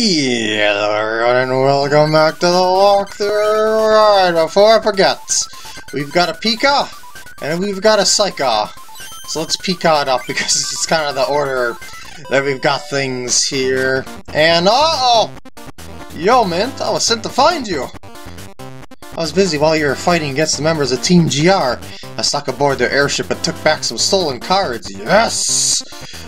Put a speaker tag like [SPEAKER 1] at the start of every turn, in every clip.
[SPEAKER 1] Yeah, and welcome back to the walkthrough. Alright, before I forget, we've got a Pika, and we've got a Psycha. So let's Pika it up because it's kind of the order that we've got things here. And uh-oh! Yo, Mint, I was sent to find you! I was busy while you were fighting against the members of Team GR. I stuck aboard their airship and took back some stolen cards. Yes!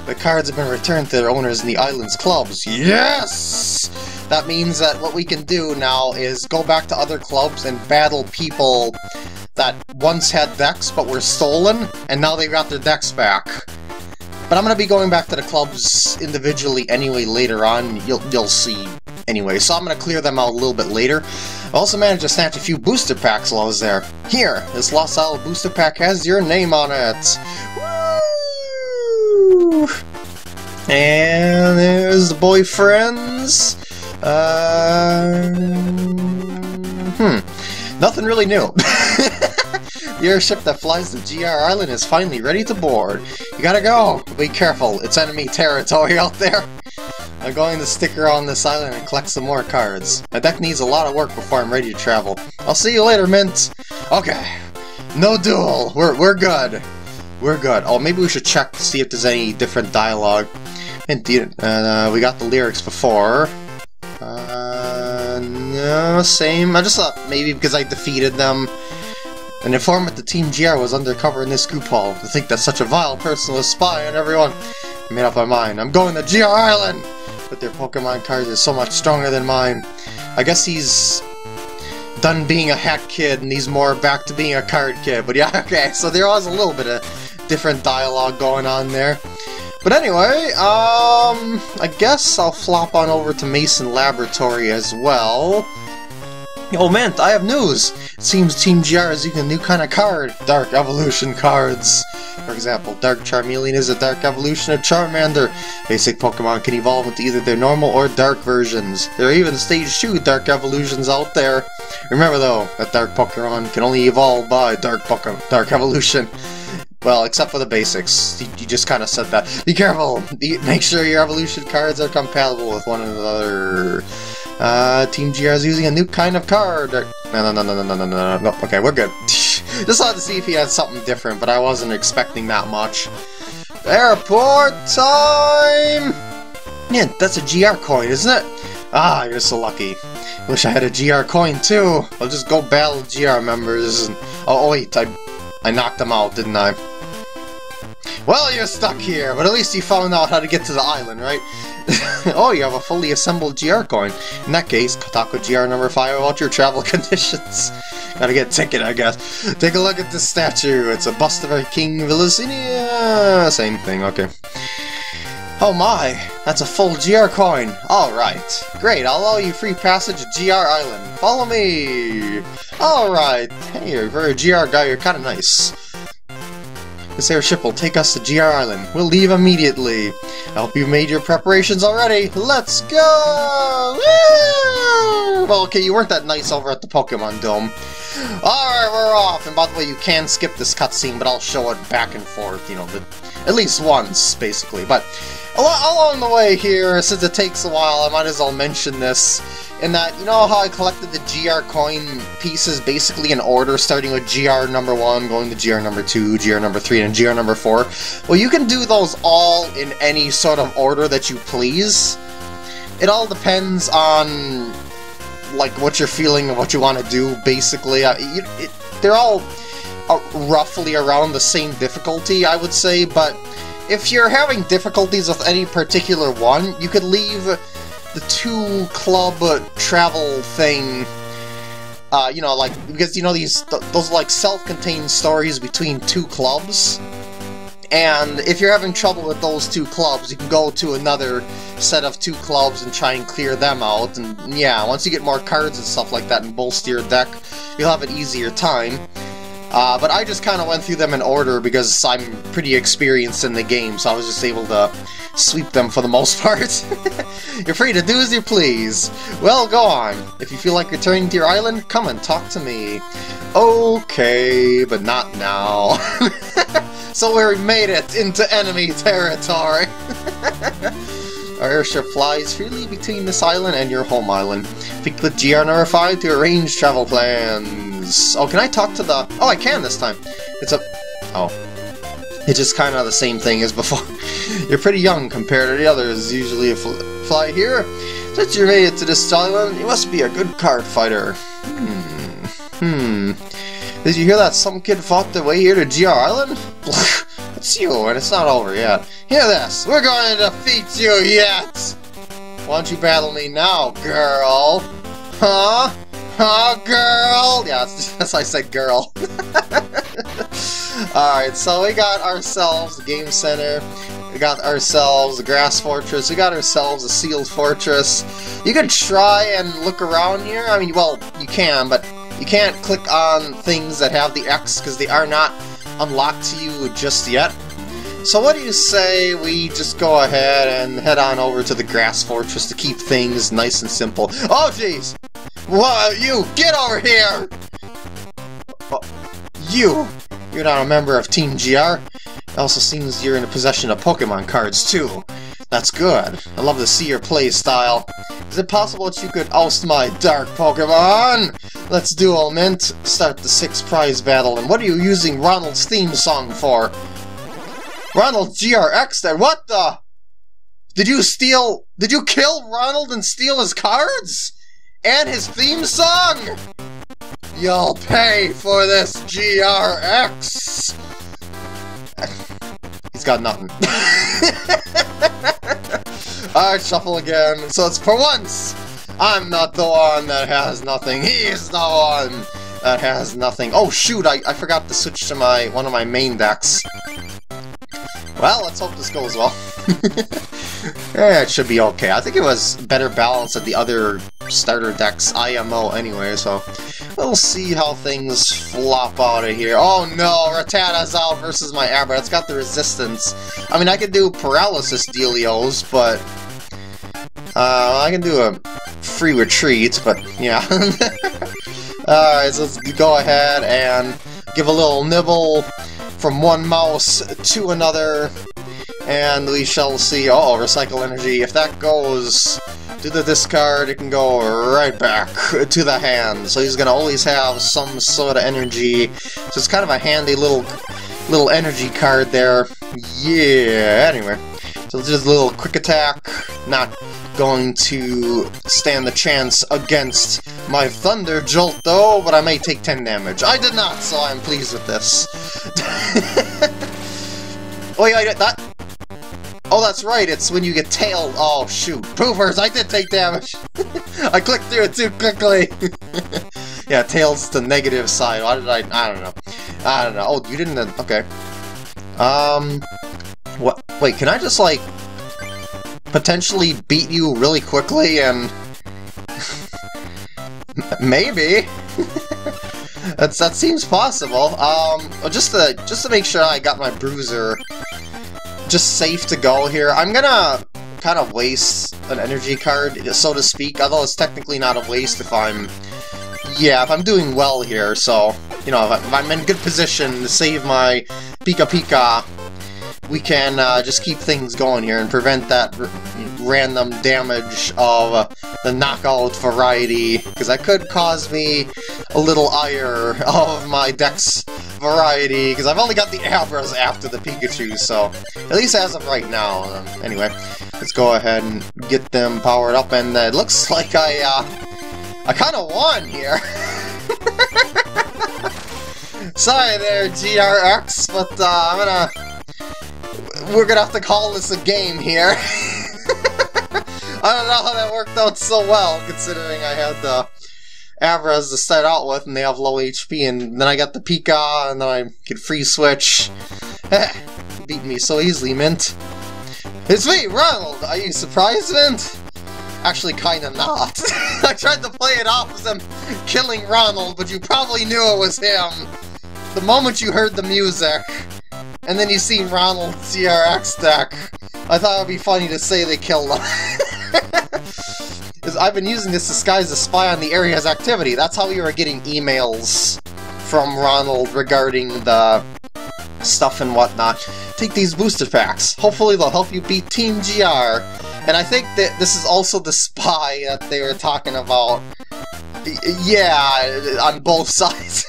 [SPEAKER 1] The cards have been returned to their owners in the island's clubs. Yes! That means that what we can do now is go back to other clubs and battle people that once had decks but were stolen, and now they got their decks back. But I'm gonna be going back to the clubs individually anyway later on, you'll, you'll see anyway, so I'm gonna clear them out a little bit later. I also managed to snatch a few booster packs while I was there. Here, this Lost Isle booster pack has your name on it! Woo! And there's the boyfriends. Uh, hmm, nothing really new. The airship that flies to GR Island is finally ready to board. You gotta go! Be careful, it's enemy territory out there! I'm going to stick around this island and collect some more cards. My deck needs a lot of work before I'm ready to travel. I'll see you later, Mint! Okay. No duel! We're, we're good. We're good. Oh, maybe we should check to see if there's any different dialogue. Indeed. Uh, we got the lyrics before. No, same. I just thought maybe because I defeated them an informant the Team GR was undercover in this group hall. To think that such a vile person was spying on everyone. I made up my mind. I'm going to GR Island! But their Pokemon cards are so much stronger than mine. I guess he's done being a hack kid and he's more back to being a card kid. But yeah, okay, so there was a little bit of different dialogue going on there. But anyway, um, I guess I'll flop on over to Mason Laboratory as well. Oh man, I have news! It seems Team GR is using a new kind of card, Dark Evolution cards. For example, Dark Charmeleon is a Dark Evolution of Charmander. Basic Pokemon can evolve into either their normal or Dark versions. There are even Stage 2 Dark Evolutions out there. Remember though, that Dark Pokemon can only evolve by Dark Pokemon, Dark Evolution. Well, except for the basics. You, you just kind of said that. Be careful! Make sure your evolution cards are compatible with one another. Uh, Team GR is using a new kind of card. No, no, no, no, no, no, no, no. Okay, we're good. just wanted to see if he had something different, but I wasn't expecting that much. Airport time! Yeah, that's a GR coin, isn't it? Ah, you're so lucky. Wish I had a GR coin too. I'll just go battle GR members. And... Oh, wait, I I knocked them out, didn't I? Well, you're stuck here, but at least you found out how to get to the island, right? oh, you have a fully assembled GR coin. In that case, Kotaku GR number 5 about your travel conditions. Gotta get a ticket, I guess. Take a look at this statue. It's a bust of a King Villasinius. Same thing, okay. Oh my, that's a full GR coin. Alright. Great, I'll allow you free passage to GR Island. Follow me! Alright. Hey, you're a GR guy, you're kinda nice. This airship will take us to GR Island. We'll leave immediately. I hope you've made your preparations already. Let's go! Woo! Well, okay, you weren't that nice over at the Pokemon Dome. Alright, we're off. And by the way, you can skip this cutscene, but I'll show it back and forth, you know, the, at least once, basically. But along the way here, since it takes a while, I might as well mention this in that, you know how I collected the GR coin pieces basically in order, starting with GR number 1, going to GR number 2, GR number 3, and GR number 4? Well, you can do those all in any sort of order that you please. It all depends on, like, what you're feeling and what you want to do, basically. Uh, it, it, they're all roughly around the same difficulty, I would say, but if you're having difficulties with any particular one, you could leave the two club travel thing uh, you know, like, because, you know, these, th those, like, self-contained stories between two clubs, and if you're having trouble with those two clubs, you can go to another set of two clubs and try and clear them out, and yeah, once you get more cards and stuff like that and bolster your deck, you'll have an easier time. Uh, but I just kind of went through them in order because I'm pretty experienced in the game, so I was just able to sweep them for the most part. You're free to do as you please. Well, go on. If you feel like returning to your island, come and talk to me. Okay, but not now. so we made it into enemy territory. Our airship flies freely between this island and your home island. Speak with GR number 5 to arrange travel plans. Oh, can I talk to the... Oh, I can this time. It's a... Oh. It's just kind of the same thing as before. You're pretty young compared to the others. Usually fly here. Since you made it to this island, you must be a good card fighter. Hmm. Hmm. Did you hear that some kid fought their way here to GR Island? it's you, and it's not over yet. Hear this! We're going to defeat you yet! Why don't you battle me now, girl? Huh? Huh, girl? Yeah, that's I said girl. Alright, so we got ourselves the game center, we got ourselves the grass fortress, we got ourselves a sealed fortress. You can try and look around here, I mean, well, you can, but you can't click on things that have the X because they are not unlocked to you just yet. So what do you say we just go ahead and head on over to the Grass Fortress to keep things nice and simple. Oh jeez! What, you, get over here! Oh, you! You're not a member of Team GR. It also seems you're in possession of Pokemon cards too. That's good. I love to see your play style. Is it possible that you could oust my dark Pokemon? Let's duel, Mint. Start the six prize battle. And what are you using Ronald's theme song for? Ronald GRX then? What the? Did you steal... Did you kill Ronald and steal his cards? And his theme song? You'll pay for this GRX! He's got nothing. Alright, shuffle again. So it's for once! I'm not the one that has nothing. He's the one that has nothing. Oh shoot, I, I forgot to switch to my one of my main decks. Well, let's hope this goes well. yeah, it should be okay. I think it was better balanced than the other starter decks IMO anyway, so we'll see how things flop out of here. Oh no, Rattata's out versus my Abra. It's got the resistance. I mean, I could do paralysis dealios, but uh, I can do a free retreat, but yeah. Alright, so let's go ahead and give a little nibble from one mouse to another, and we shall see. Oh, recycle energy. If that goes to the discard, it can go right back to the hand. So he's gonna always have some sort of energy. So it's kind of a handy little little energy card there. Yeah. Anyway, so just a little quick attack. Not going to stand the chance against my Thunder Jolt, though, but I may take 10 damage. I did not, so I'm pleased with this. oh, that... Oh, that's right, it's when you get tailed. Oh, shoot. Proofers, I did take damage. I clicked through it too quickly. yeah, tails the negative side. Why did I... I don't know. I don't know. Oh, you didn't... Okay. Um... What? Wait, can I just, like, potentially beat you really quickly and... Maybe! That's, that seems possible. Um, just to, just to make sure I got my Bruiser just safe to go here, I'm gonna kind of waste an energy card, so to speak, although it's technically not a waste if I'm... Yeah, if I'm doing well here, so, you know, if I'm in good position to save my Pika Pika we can uh, just keep things going here and prevent that random damage of uh, the knockout variety, because that could cause me a little ire of my dex variety, because I've only got the Abras after the Pikachu, so at least as of right now. Um, anyway, let's go ahead and get them powered up, and uh, it looks like I, uh, I kind of won here. Sorry there, GRX, but uh, I'm gonna we're gonna have to call this a game here. I don't know how that worked out so well, considering I had the Abras to start out with, and they have low HP, and then I got the Pika, and then I could free switch. Eh, beat me so easily, Mint. It's me, Ronald! Are you surprised, Mint? Actually, kinda not. I tried to play it off as him killing Ronald, but you probably knew it was him. The moment you heard the music and then you see Ronald's GRX deck. I thought it would be funny to say they killed him. I've been using this disguise to spy on the area's activity. That's how we were getting emails from Ronald regarding the stuff and whatnot. Take these booster packs. Hopefully they'll help you beat Team GR. And I think that this is also the spy that they were talking about. Yeah, on both sides.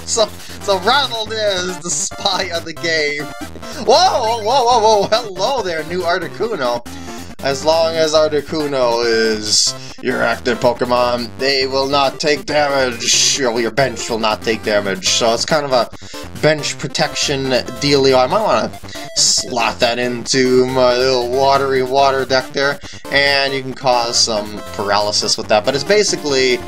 [SPEAKER 1] so, so Ronald is the spy of the game. Whoa, whoa, whoa, whoa, hello there, new Articuno. As long as Articuno is your active Pokemon, they will not take damage. Your bench will not take damage. So it's kind of a bench protection dealio. I might want to slot that into my little watery water deck there. And you can cause some paralysis with that. But it's basically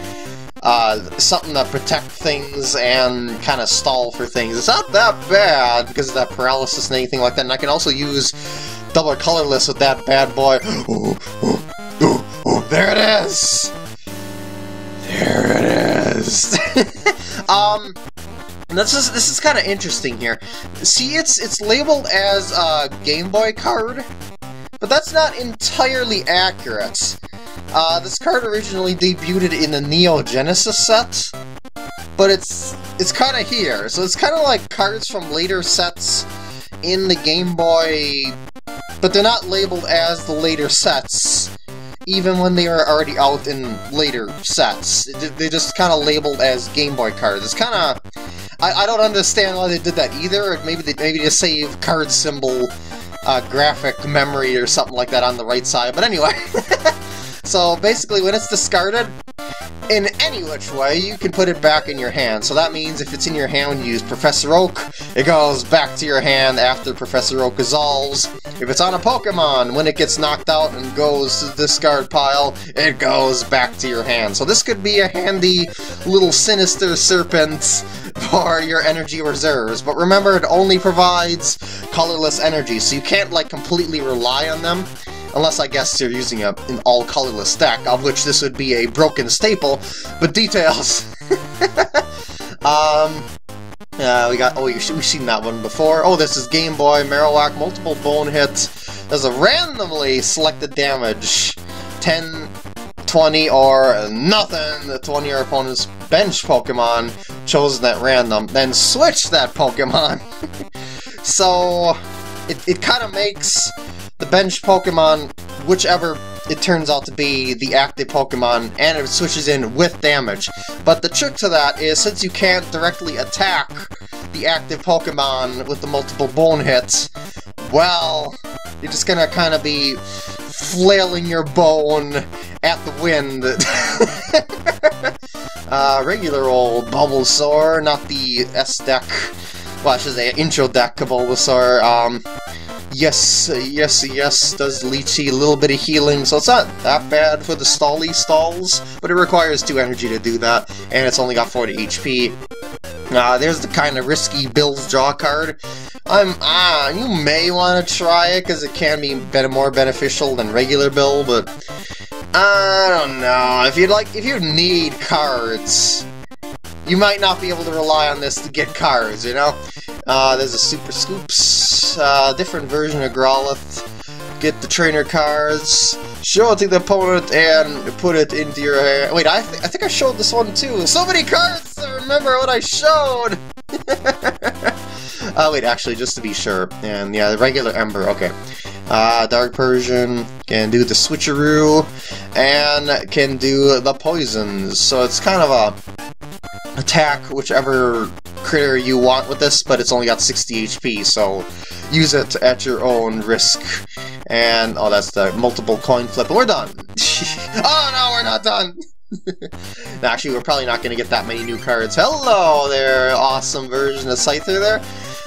[SPEAKER 1] uh, something to protect things and kind of stall for things. It's not that bad because of that paralysis and anything like that. And I can also use double colorless with that bad boy. Ooh, ooh, ooh, there it is! There it is! um, this is this is kind of interesting here. See, it's it's labeled as a Game Boy card, but that's not entirely accurate. Uh, this card originally debuted in the Neo Genesis set, but it's it's kind of here. So it's kind of like cards from later sets in the Game Boy but they're not labeled as the later sets, even when they are already out in later sets. They're just kind of labeled as Game Boy cards. It's kind of... I, I don't understand why they did that either. Maybe they maybe to save card symbol uh, graphic memory or something like that on the right side. But anyway, so basically when it's discarded, in any which way, you can put it back in your hand. So that means if it's in your hand you use Professor Oak, it goes back to your hand after Professor Oak dissolves. If it's on a Pokemon, when it gets knocked out and goes to the discard pile, it goes back to your hand. So this could be a handy little sinister serpent for your energy reserves. But remember, it only provides colorless energy, so you can't like completely rely on them. Unless I guess you're using a, an all-colorless deck, of which this would be a broken staple, but details! um, uh, we got, oh, we've seen that one before. Oh, this is Game Boy, Marowak, multiple bone hits. There's a randomly selected damage. 10, 20, or nothing. The 20 your opponent's bench Pokemon chosen at random. Then switch that Pokemon. so, it, it kind of makes the bench Pokemon, whichever it turns out to be the active Pokemon, and it switches in with damage. But the trick to that is, since you can't directly attack the active Pokemon with the multiple bone hits, well, you're just gonna kind of be flailing your bone at the wind. uh, regular old Bulbasaur, not the S deck, well I should say intro deck of Bulbasaur. Um, Yes, yes, yes, does Leech Seed a little bit of healing, so it's not that bad for the stally stalls, but it requires 2 energy to do that, and it's only got 40 HP. Uh, there's the kind of risky Bill's draw card. I'm ah, you may want to try it because it can be better, more beneficial than regular Bill, but I don't know. If you'd like, if you need cards, you might not be able to rely on this to get cards. You know, uh, there's a Super Scoops, uh, different version of Growlithe. Get the trainer cards, show it to the opponent, and put it into your hand. Wait, I, th I think I showed this one too. So many cards to remember what I showed! uh, wait, actually, just to be sure. And yeah, the regular Ember, okay. Uh, Dark Persian can do the switcheroo, and can do the poisons. So it's kind of a attack whichever critter you want with this, but it's only got 60 HP, so use it at your own risk. And, oh, that's the multiple coin flip. We're done! oh, no, we're not done! Actually, we're probably not going to get that many new cards. Hello there, awesome version of Scyther there.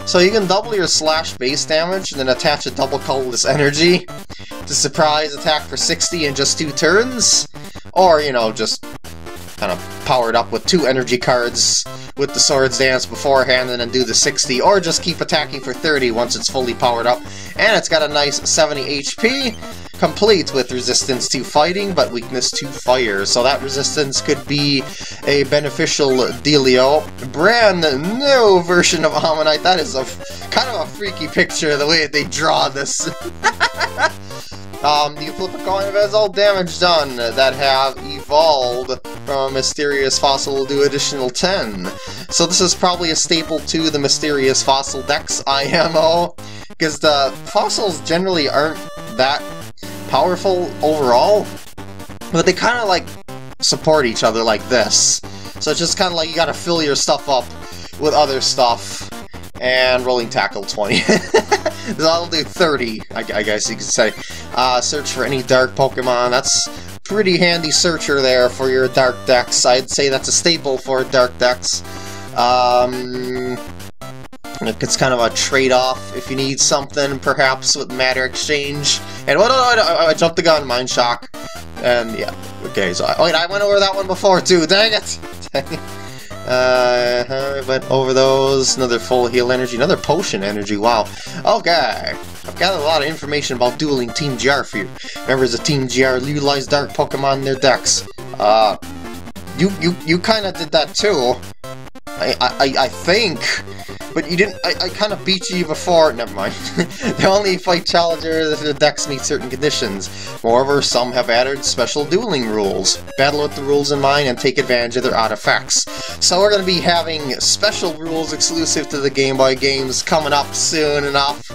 [SPEAKER 1] So you can double your slash base damage and then attach a double colorless energy to surprise attack for 60 in just two turns. Or, you know, just kind of powered up with two energy cards with the Swords Dance beforehand and then do the 60, or just keep attacking for 30 once it's fully powered up. And it's got a nice 70 HP, complete with resistance to fighting, but weakness to fire. So that resistance could be a beneficial dealio. Brand new version of Omanyte. That is a kind of a freaky picture, the way they draw this. Um, you flip coin has all damage done that have evolved from a mysterious fossil do additional 10. So this is probably a staple to the mysterious fossil decks IMO, because the fossils generally aren't that powerful overall, but they kind of like support each other like this. So it's just kind of like you gotta fill your stuff up with other stuff. And rolling tackle 20. I'll do 30, I, I, guess you could say. Uh, search for any dark Pokemon. That's pretty handy searcher there for your dark decks. I'd say that's a staple for dark decks. Um, it's kind of a trade-off if you need something, perhaps, with Matter Exchange. And what? Oh, I, I, jumped the gun, Mind Shock. And yeah, okay, so I, wait, I went over that one before too, dang it! Dang it. Uh, I went over those, another full heal energy, another potion energy, wow. Okay, I've got a lot of information about dueling Team GR for you. Members of Team GR utilize dark Pokemon in their decks. Uh, you, you, you kinda did that too. I, I, I think. But you didn't. I, I kind of beat you before. Never mind. they only fight challengers if the decks meet certain conditions. Moreover, some have added special dueling rules. Battle with the rules in mind and take advantage of their odd effects. So we're going to be having special rules exclusive to the Game Boy games coming up soon enough.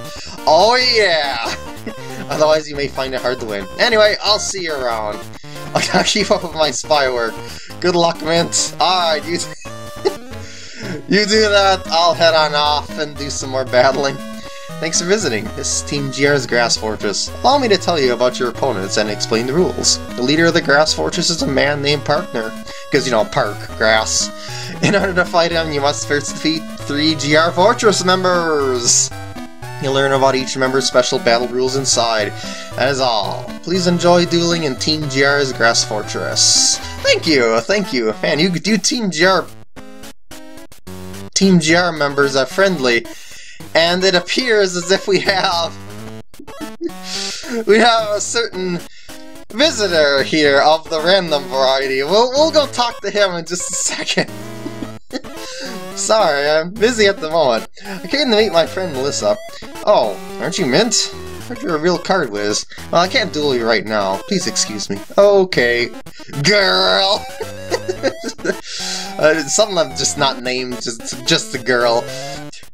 [SPEAKER 1] Oh yeah! Otherwise, you may find it hard to win. Anyway, I'll see you around. I'll keep up with my spy work. Good luck, Mint. Alright, you. You do that, I'll head on off and do some more battling. Thanks for visiting. This is Team GR's Grass Fortress. Allow me to tell you about your opponents and explain the rules. The leader of the Grass Fortress is a man named Partner. Because, you know, park, grass. In order to fight him, you must first defeat three GR Fortress members! You'll learn about each member's special battle rules inside. That is all. Please enjoy dueling in Team GR's Grass Fortress. Thank you, thank you. Man, you do Team GR Team GR members are friendly, and it appears as if we have... we have a certain visitor here of the random variety. We'll, we'll go talk to him in just a second. Sorry, I'm busy at the moment. I came to meet my friend Melissa. Oh, aren't you Mint? You're a real card whiz. Well, I can't duel you right now. Please excuse me. Okay. Girl! uh, something I'm just not named, just just the girl.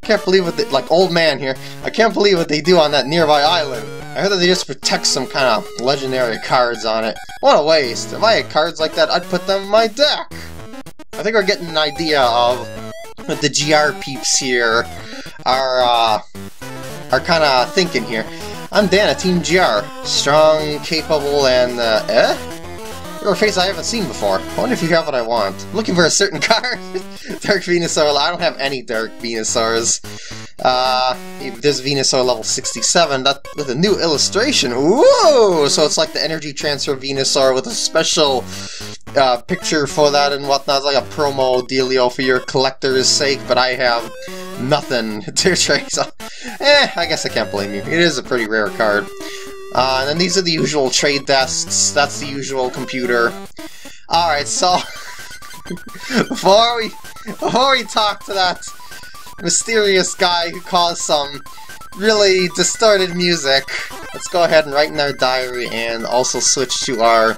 [SPEAKER 1] Can't believe what they, like old man here. I can't believe what they do on that nearby island. I heard that they just protect some kind of legendary cards on it. What a waste. If I had cards like that, I'd put them in my deck. I think we're getting an idea of what the GR peeps here are uh, are kind of thinking here. I'm Dan at Team GR. Strong, capable, and uh, eh? You're a face I haven't seen before. I wonder if you have what I want. Looking for a certain card. Dark Venusaur. I don't have any Dark Venusaurs. Uh, there's Venusaur level 67 that, with a new illustration. Whoa! So it's like the energy transfer Venusaur with a special uh, picture for that and whatnot. It's like a promo dealio for your collector's sake, but I have nothing to trade. So, eh, I guess I can't blame you. It is a pretty rare card. Uh, and then these are the usual trade desks. That's the usual computer. Alright, so... before we before we talk to that mysterious guy who caused some really distorted music, let's go ahead and write in our diary and also switch to our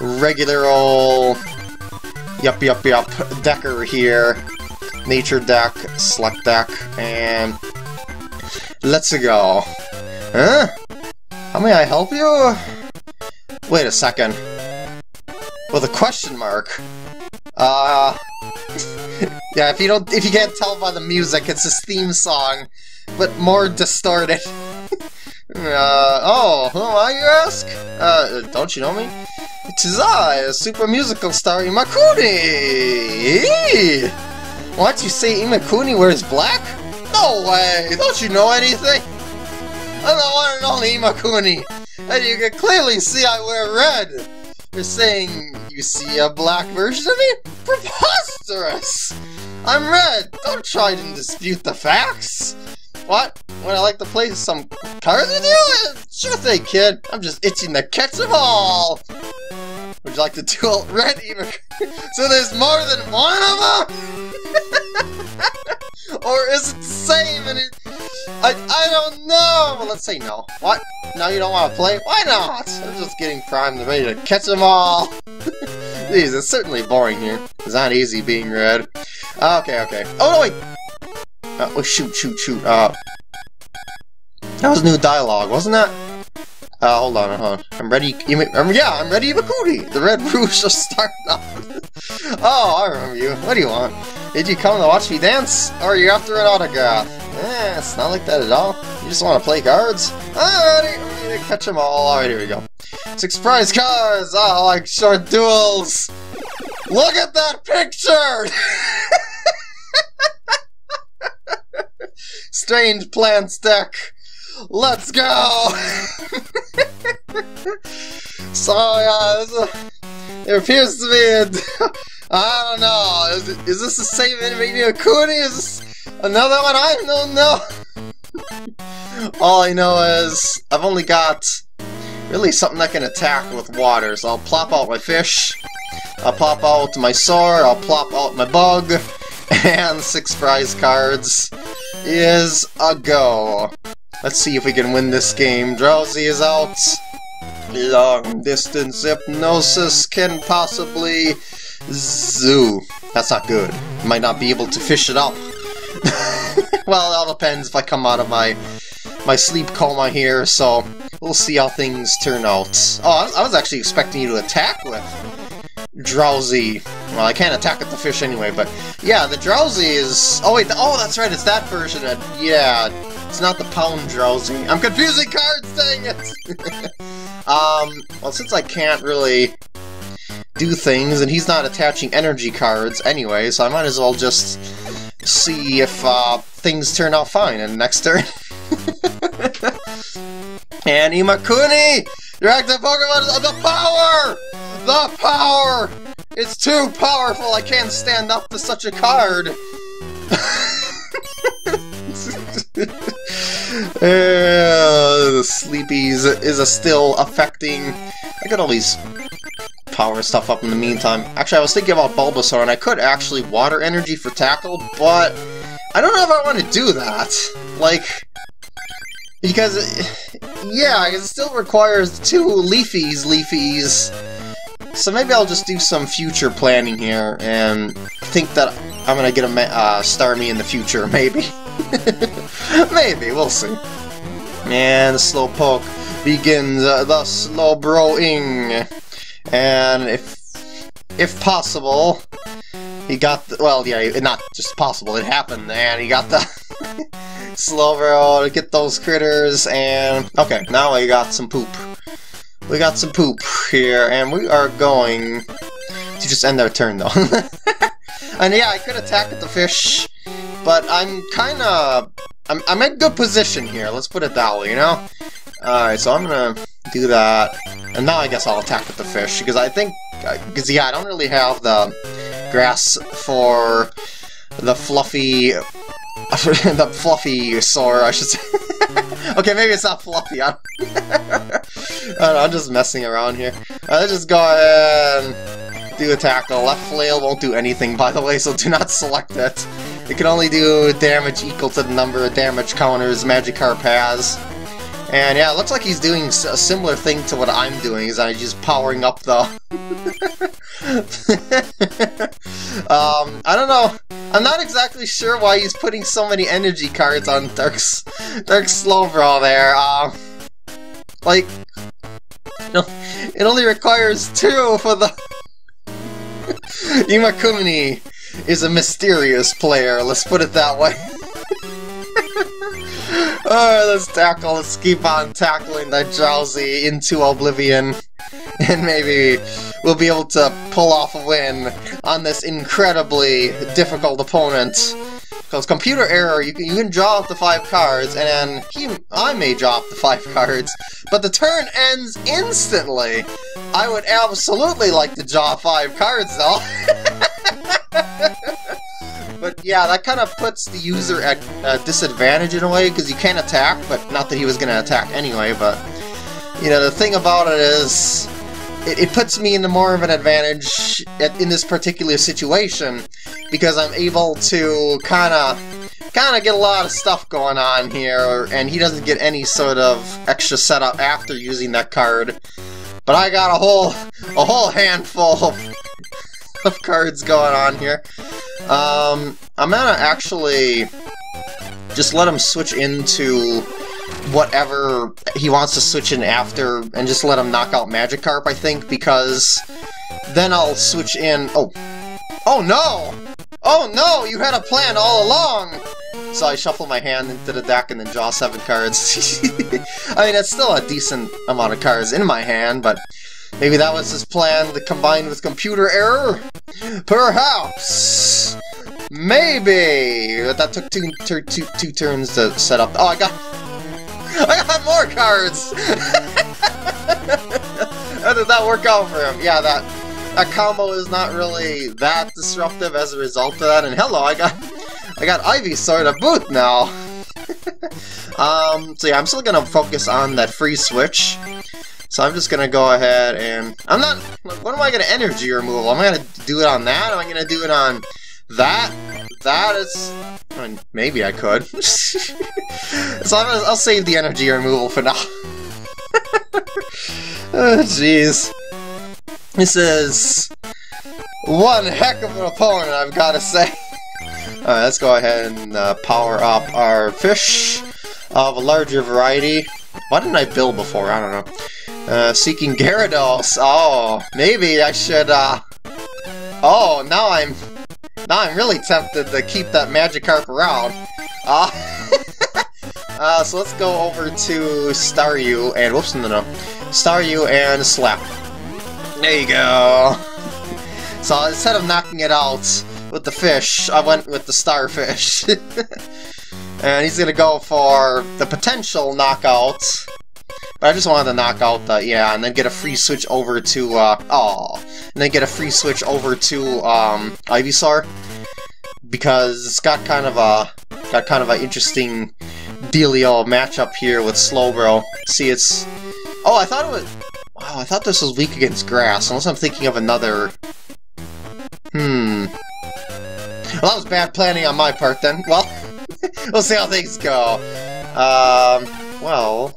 [SPEAKER 1] regular old yup yup yup decker here. Nature deck, select deck, and let's go. Huh? How may I help you? Wait a second. With a question mark. Uh... yeah, if you don't- if you can't tell by the music, it's his theme song, but more distorted. uh, oh, who am I, you ask? Uh, don't you know me? It is I, a super musical star Imakuni! What, you say Imakuni wears black? No way! Don't you know anything? I'm the one and only Imakuni, and you can clearly see I wear red. You're saying you see a black version of me? Preposterous! I'm red! Don't try to dispute the facts! What? Would I like to play some cards with you? Eh, sure thing, kid. I'm just itching to catch them all! Would you like to duel red Imakuni? so there's more than one of them? or is it the same and it... I, I don't know! Well, let's say no. What? Now you don't want to play? Why not? I'm just getting primed and ready to catch them all! Jeez, it's certainly boring here. It's not easy being red. Okay, okay. Oh, no, wait! Uh, oh, shoot, shoot, shoot. Uh, that was new dialogue, wasn't that? Uh, hold on, hold on. I'm ready. Um, yeah, I'm ready, Imakuni. The Red Rouge just started off. oh, I remember you. What do you want? Did you come to watch me dance, or are you after an autograph? Eh, it's not like that at all. You just want to play cards? Alrighty, catch them all. Alright, here we go. Six prize cards! Oh, like short duels! Look at that picture! Strange plants deck! Let's go! so, yeah, there appears to be a, I don't know, is, is this the same Imakuni? Is this another one? I don't know. All I know is I've only got really something that can attack with water, so I'll plop out my fish, I'll plop out my sword, I'll plop out my bug, and six prize cards is a go. Let's see if we can win this game. Drowzee is out. Long distance hypnosis can possibly... Zoo. That's not good. Might not be able to fish it up. well, it all depends if I come out of my my sleep coma here, so we'll see how things turn out. Oh, I was actually expecting you to attack with Drowzee. Well, I can't attack at the fish anyway, but yeah, the Drowzee is... Oh wait, oh that's right, it's that version. Of... Yeah, it's not the Pound Drowzee. I'm confusing cards, dang it! um, well, since I can't really do things, and he's not attaching energy cards anyway, so I might as well just see if uh, things turn out fine in next turn. and Imakuni! Your active Pokemon is the power! The power! It's too powerful, I can't stand up to such a card! uh, the Sleepies is a still affecting... I got all these power stuff up in the meantime. Actually, I was thinking about Bulbasaur, and I could actually water energy for Tackle, but I don't know if I want to do that. Like, because, yeah, it still requires two Leafies, Leafies. So maybe I'll just do some future planning here and think that I'm gonna get a uh, Starmie in the future, maybe. maybe, we'll see. And Slowpoke begins uh, the slow broing. And if if possible, he got the, well, yeah, not just possible, it happened, and he got the Slowbro to get those critters, and okay, now we got some poop. We got some poop here, and we are going to just end our turn, though. and yeah, I could attack at the fish, but I'm kind of... I'm, I'm in good position here, let's put it that way, you know? Alright, so I'm gonna do that, and now I guess I'll attack with the fish, because I think... Because, yeah, I don't really have the grass for the fluffy the fluffy sore, I should say. okay, maybe it's not fluffy. I am just messing around here. Uh, let's just go ahead and do a tackle. Left flail won't do anything, by the way, so do not select it. It can only do damage equal to the number of damage counters Magikarp has. And yeah, it looks like he's doing a similar thing to what I'm doing, is I'm just powering up the... um, I don't know. I'm not exactly sure why he's putting so many energy cards on Dark's, Dark Slowbro there. Um, like, it only requires two for the... Imakuni is a mysterious player, let's put it that way. Alright, let's tackle, let's keep on tackling that Drowzee into oblivion. And maybe we'll be able to pull off a win on this incredibly difficult opponent. Because computer error, you can, you can draw up the five cards, and he, I may draw up the five cards, but the turn ends instantly! I would absolutely like to draw five cards, though! But yeah, that kind of puts the user at a disadvantage in a way, because you can't attack, but not that he was going to attack anyway, but... You know, the thing about it is, it, it puts me into more of an advantage at, in this particular situation, because I'm able to kind of kind of get a lot of stuff going on here, and he doesn't get any sort of extra setup after using that card. But I got a whole a whole handful of, of cards going on here. Um, I'm gonna actually just let him switch into whatever he wants to switch in after and just let him knock out Magikarp, I think, because then I'll switch in... Oh. Oh no! Oh no! You had a plan all along! So I shuffle my hand into the deck and then draw seven cards. I mean, it's still a decent amount of cards in my hand, but maybe that was his plan to combine with computer error? Perhaps! Maybe! But that took two, two, two, two turns to set up. Oh, I got... I got more cards! How did that work out for him? Yeah, that that combo is not really that disruptive as a result of that. And hello, I got I got Ivysaur to boot now. um, so yeah, I'm still gonna focus on that free switch. So I'm just gonna go ahead and I'm not. What am I gonna energy removal? Am I gonna do it on that? Am I gonna do it on that? That is. I mean, maybe I could. so I'll, I'll save the energy removal for now. oh, jeez. This is one heck of an opponent, I've got to say. Alright, let's go ahead and uh, power up our fish of a larger variety. Why didn't I build before? I don't know. Uh, seeking Gyarados. Oh, maybe I should, uh... Oh, now I'm... Now I'm really tempted to keep that Magikarp around. Uh, uh, so let's go over to Staryu and... Whoops, no, no. Staryu and Slap. There you go. So instead of knocking it out with the fish, I went with the starfish. and he's gonna go for the potential knockout. But I just wanted to knock out the, yeah, and then get a free switch over to, uh, oh, and then get a free switch over to, um, Ivysaur. Because it's got kind of a, got kind of an interesting dealio matchup here with Slowbro. See, it's, oh, I thought it was, wow, I thought this was weak against grass, unless I'm thinking of another... Hmm... Well, that was bad planning on my part, then. Well, we'll see how things go. Um, well...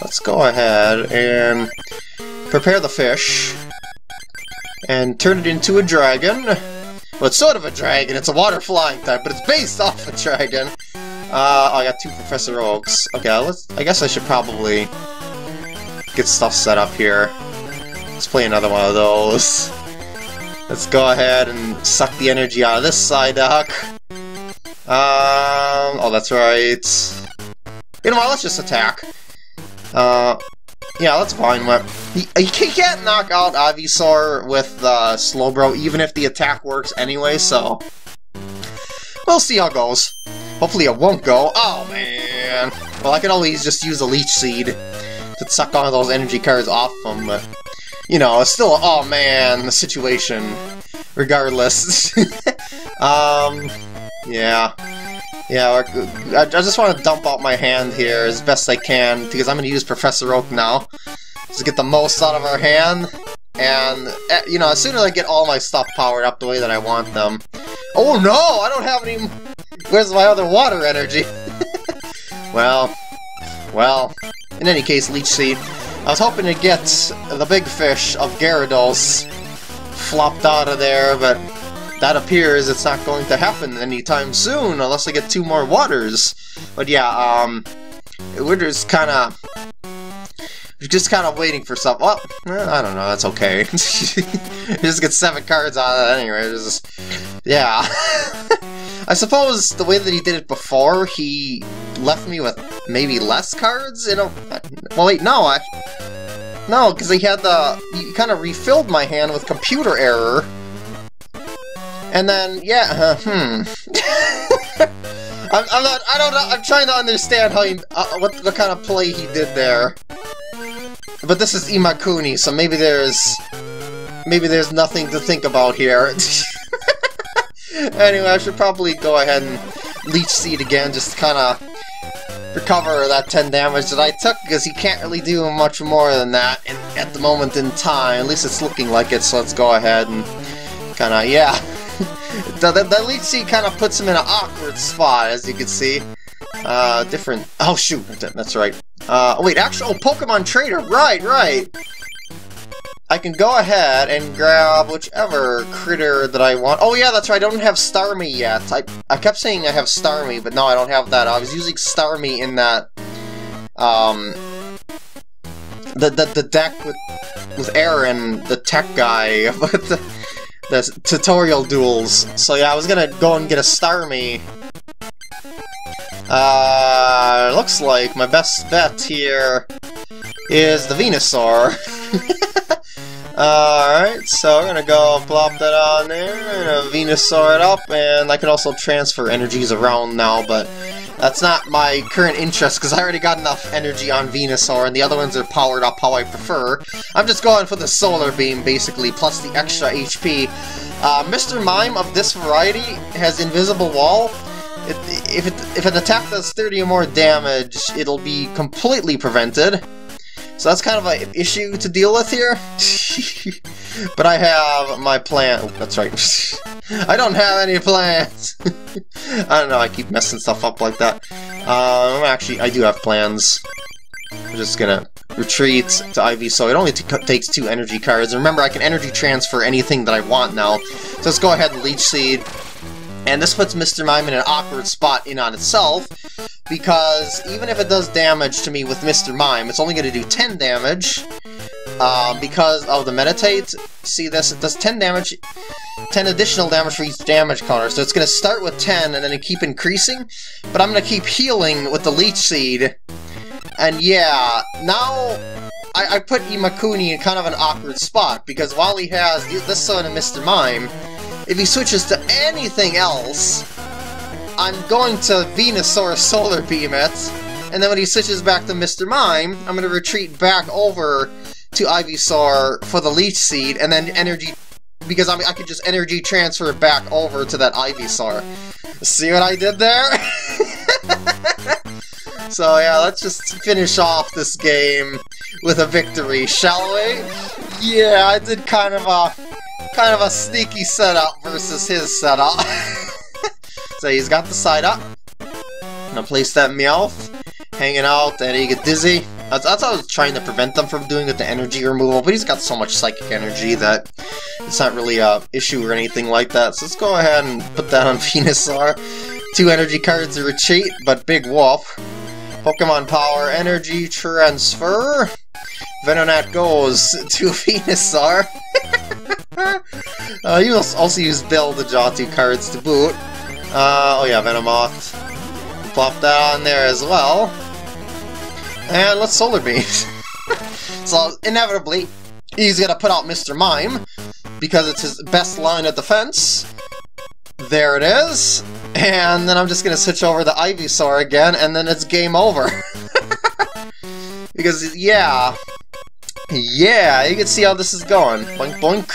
[SPEAKER 1] Let's go ahead and prepare the fish and turn it into a dragon. Well, it's sort of a dragon, it's a water flying type, but it's based off a dragon. Uh, oh, I got two Professor Oaks. Okay, let's, I guess I should probably get stuff set up here. Let's play another one of those. Let's go ahead and suck the energy out of this side Psyduck. Um, oh, that's right. You know what, let's just attack. Uh, yeah, that's fine. He, he can't knock out Ivysaur with uh, Slowbro, even if the attack works anyway, so... We'll see how it goes. Hopefully it won't go. Oh, man. Well, I can always just use a Leech Seed to suck all those energy cards off them, but, you know, it's still, oh man, the situation, regardless. um, yeah. Yeah, I just want to dump out my hand here as best I can, because I'm going to use Professor Oak now, to get the most out of our hand, and, eh, you know, as soon as I get all my stuff powered up the way that I want them... Oh no! I don't have any... Where's my other water energy? well... Well... In any case, Leech Seed, I was hoping to get the big fish of Gyarados flopped out of there, but that appears it's not going to happen anytime soon unless I get two more waters. But yeah, um, we're just kind of just kind of waiting for something. Well, eh, I don't know. That's okay. just get seven cards out of it anyway. Just, yeah. I suppose the way that he did it before, he left me with maybe less cards You know. Well, wait, no, I... No, because he had the... He kind of refilled my hand with computer error. And then, yeah, uh, hmm... I'm, I'm, not, I don't know, I'm trying to understand how he, uh, what, what kind of play he did there. But this is Imakuni, so maybe there's, maybe there's nothing to think about here. anyway, I should probably go ahead and Leech Seed again, just kind of recover that 10 damage that I took, because he can't really do much more than that in, at the moment in time. At least it's looking like it, so let's go ahead and kind of, yeah. the, the, the Leech Seed kind of puts him in an awkward spot, as you can see. Uh, different... Oh, shoot, that's right. Uh, wait, actual oh, Pokemon Trader, right, right! I can go ahead and grab whichever critter that I want. Oh yeah, that's right, I don't have Starmie yet. I, I kept saying I have Starmie, but no, I don't have that. I was using Starmie in that um, the, the, the deck with, with Aaron, the tech guy, with the, the tutorial duels. So yeah, I was gonna go and get a Starmie. Uh, looks like my best bet here is the Venusaur. Alright, so we're gonna go plop that on there, and Venusaur it up, and I can also transfer energies around now, but that's not my current interest, because I already got enough energy on Venusaur, and the other ones are powered up how I prefer. I'm just going for the Solar Beam, basically, plus the extra HP. Uh, Mr. Mime of this variety has Invisible Wall. It, if, it, if an attack does 30 or more damage, it'll be completely prevented. So that's kind of an issue to deal with here. but I have my plant. Oh, that's right. I don't have any plans. I don't know, I keep messing stuff up like that. Um, actually, I do have plans. I'm just gonna retreat to Ivy, so it only takes two energy cards. And remember, I can energy transfer anything that I want now. So let's go ahead and Leech Seed. And this puts Mr. Mime in an awkward spot in on itself, because even if it does damage to me with Mr. Mime, it's only going to do 10 damage, um, because of the Meditate. See this? It does 10 damage, 10 additional damage for each damage counter, so it's going to start with 10 and then keep increasing, but I'm going to keep healing with the Leech Seed, and yeah, now I, I put Imakuni in kind of an awkward spot, because while he has this son of Mr. Mime, if he switches to anything else, I'm going to Venusaur Solar Beam it, and then when he switches back to Mr. Mime, I'm going to retreat back over to Ivysaur for the Leech Seed, and then energy... Because I, mean, I could just energy transfer back over to that Ivysaur. See what I did there? so yeah, let's just finish off this game with a victory, shall we? Yeah, I did kind of a kind of a sneaky setup versus his setup. so he's got the side up. I'm gonna place that Meowth, hanging out, and he get dizzy. That's, that's what I was trying to prevent them from doing with the energy removal, but he's got so much psychic energy that it's not really a issue or anything like that. So let's go ahead and put that on Venusaur. Two energy cards to retreat, but big whoop. Pokemon Power Energy Transfer. Venonat goes to Venusaur. uh, you also use Bill to draw two cards to boot. Uh, oh yeah, Venomoth. Plop that on there as well. And let's Solar Beam. so, inevitably, he's gonna put out Mr. Mime, because it's his best line of defense. There it is. And then I'm just gonna switch over to Ivysaur again, and then it's game over. because, yeah, yeah, you can see how this is going. Boink boink.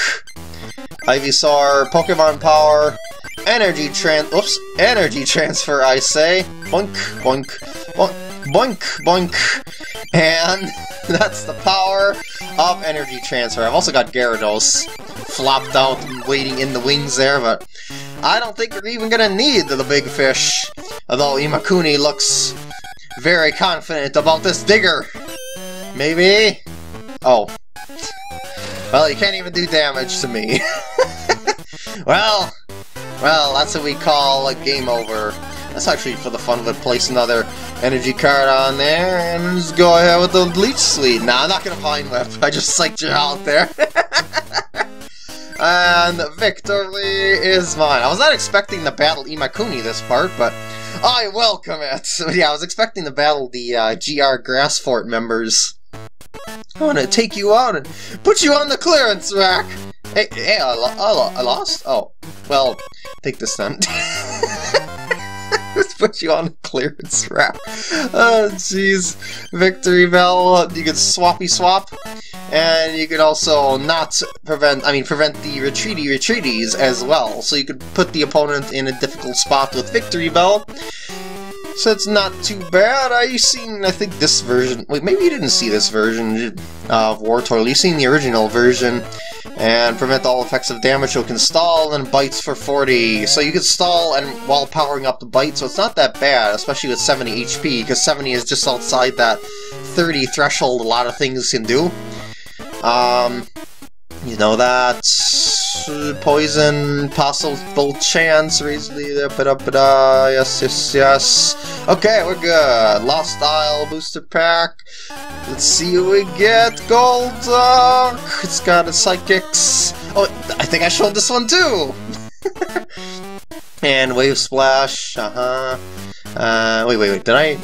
[SPEAKER 1] Ivysaur, Pokemon Power, Energy Tran- oops, Energy Transfer, I say. Boink, boink, boink, boink, boink. And that's the power of Energy Transfer. I've also got Gyarados flopped out waiting in the wings there, but I don't think we're even gonna need the big fish. Although Imakuni looks very confident about this digger. Maybe? Oh. Well, you can't even do damage to me. well, well, that's what we call a game over. That's actually for the fun of it. Place another energy card on there and just go ahead with the Leech Seed. Nah, I'm not gonna Vine Whip. I just psyched you out there. and victory is mine. I was not expecting to battle Imakuni this part, but I welcome it. So, yeah, I was expecting to battle the uh, GR Grass Fort members. I want to take you out and put you on the clearance rack! Hey, hey, I, lo I, lo I lost? Oh, well, take this then. Let's put you on the clearance rack. Uh, oh, jeez. Victory Bell, you can swappy swap, and you could also not prevent, I mean, prevent the retreaty retreaties as well. So you could put the opponent in a difficult spot with Victory Bell, so it's not too bad. I seen, I think, this version. Wait, maybe you didn't see this version of Wartortle. You've seen the original version. And prevent all effects of damage, you can stall and bites for 40. So you can stall and while powering up the bite, so it's not that bad, especially with 70 HP, because 70 is just outside that 30 threshold a lot of things can do. Um, you know that poison possible chance reasonably yes yes yes Okay, we're good. Lost Isle booster pack. Let's see what we get. Golduck. It's got a psychics. Oh, I think I showed this one too. and Wave Splash. Uh huh. Uh, wait, wait, wait. Did I?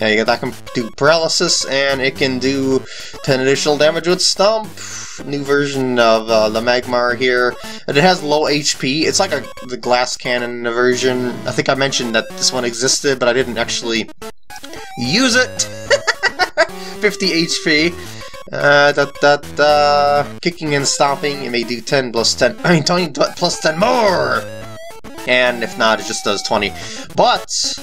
[SPEAKER 1] Yeah, you got that can do paralysis, and it can do 10 additional damage with Stomp. New version of uh, the Magmar here. And it has low HP. It's like a the glass cannon version. I think I mentioned that this one existed, but I didn't actually use it. 50 HP. Uh, da, da, da. Kicking and stomping, it may do 10 plus 10. I mean, 20 plus 10 more! And if not, it just does 20. But,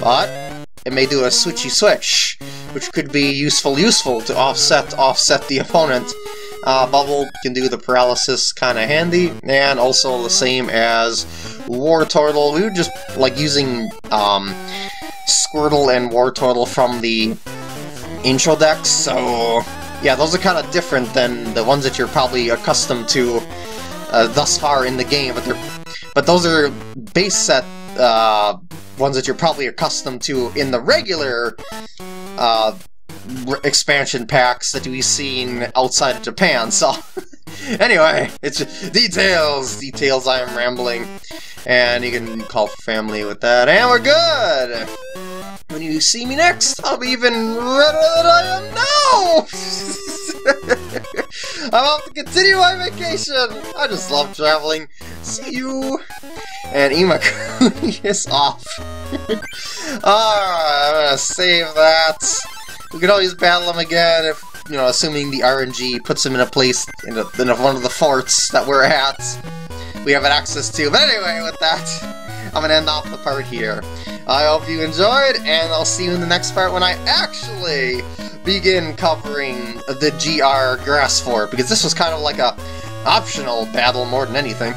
[SPEAKER 1] but, it may do a switchy switch, which could be useful useful to offset offset the opponent. Uh, Bubble can do the paralysis kind of handy, and also the same as Wartortle. We were just like using um, Squirtle and Wartortle from the intro decks, so yeah, those are kind of different than the ones that you're probably accustomed to uh, thus far in the game, but they're but those are base set uh, ones that you're probably accustomed to in the regular uh, expansion packs that we've seen outside of Japan. So, anyway, it's details, details. I am rambling, and you can call family with that, and we're good. When you see me next, I'll be even redder than I am now. I'm off to continue my vacation. I just love traveling. See you. And Imakuni is off. Alright, I'm gonna save that. We could always battle him again if, you know, assuming the RNG puts him in a place in, a, in one of the forts that we're at. We have access to. But anyway, with that, I'm gonna end off the part here. I hope you enjoyed, and I'll see you in the next part when I actually begin covering the GR Grass Fort, because this was kind of like a optional battle more than anything.